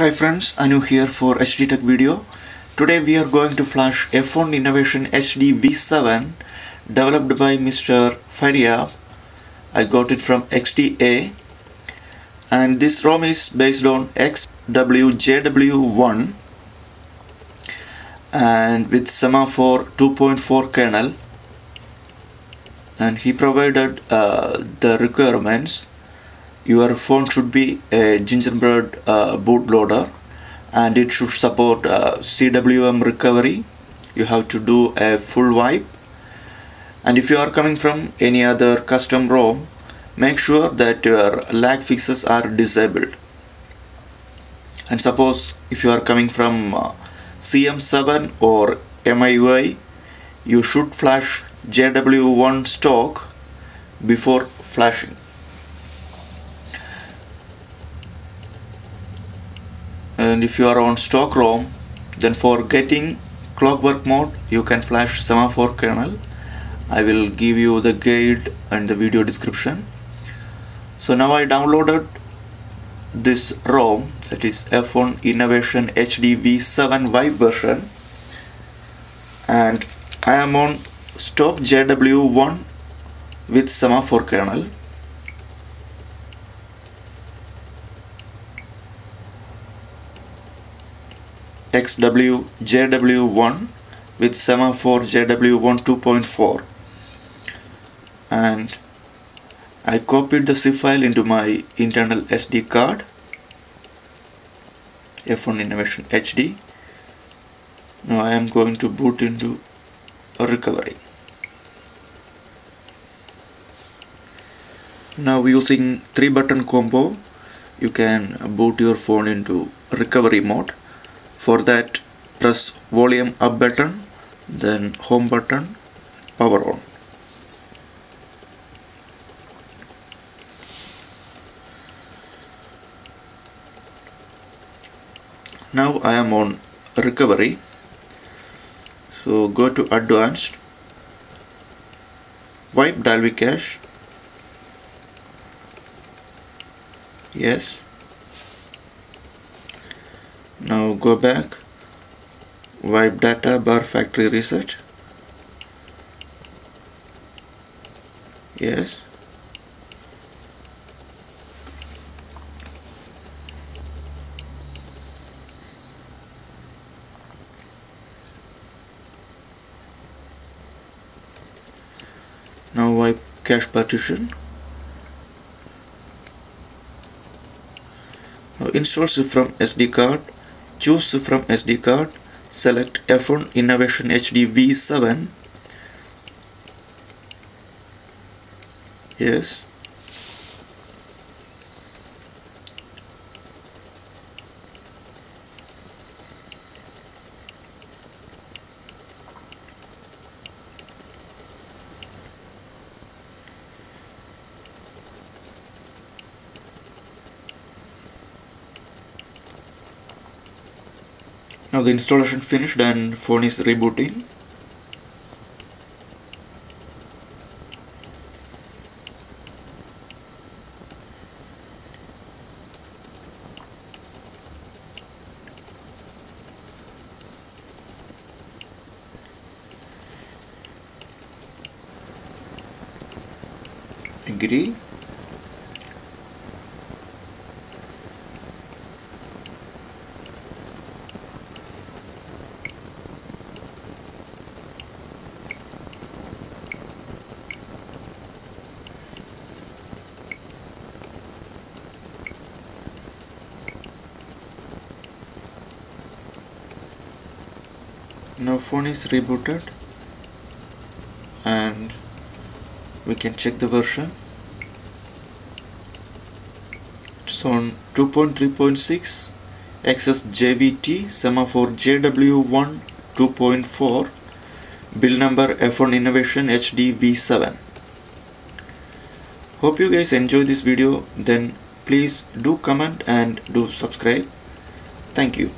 Hi friends, Anu here for HD Tech video. Today we are going to flash F1 Innovation HD V7 developed by Mr. Faria. I got it from XDA and this ROM is based on XWJW1 and with Semaphore 2.4 kernel and he provided uh, the requirements your phone should be a gingerbread uh, bootloader and it should support uh, CWM recovery. You have to do a full wipe. And if you are coming from any other custom ROM make sure that your lag fixes are disabled. And suppose if you are coming from uh, CM7 or MIUI you should flash JW1 stock before flashing and if you are on stock ROM then for getting ClockworkMod you can flash semaphore kernel. I will give you the guide and the video description. So now I downloaded this ROM that is F1 Innovation HD V7 Vibe version. And I am on stock JW1 with semaphore kernel XW JW1 with semaphore JW1 2.4 and I copied the zip file into my internal SD card F1 Innovation HD now I am going to boot into a recovery. Now using three button combo you can boot your phone into recovery mode for that press volume up button then home button power on. Now I am on recovery. So go to advanced wipe Dalvik cache yes now go back. Wipe data bar factory reset yes. Now wipe cache partition. Now install from SD card choose from SD card select F1 Innovation HD V7 yes now the installation finished and phone is rebooting. Agree now phone is rebooted. And we can check the version. It's on 2.3.6 XSJVT semaphore JW1 2.4 build number F1 Innovation HD V7 hope you guys enjoy this video. Then please do comment and do subscribe. Thank you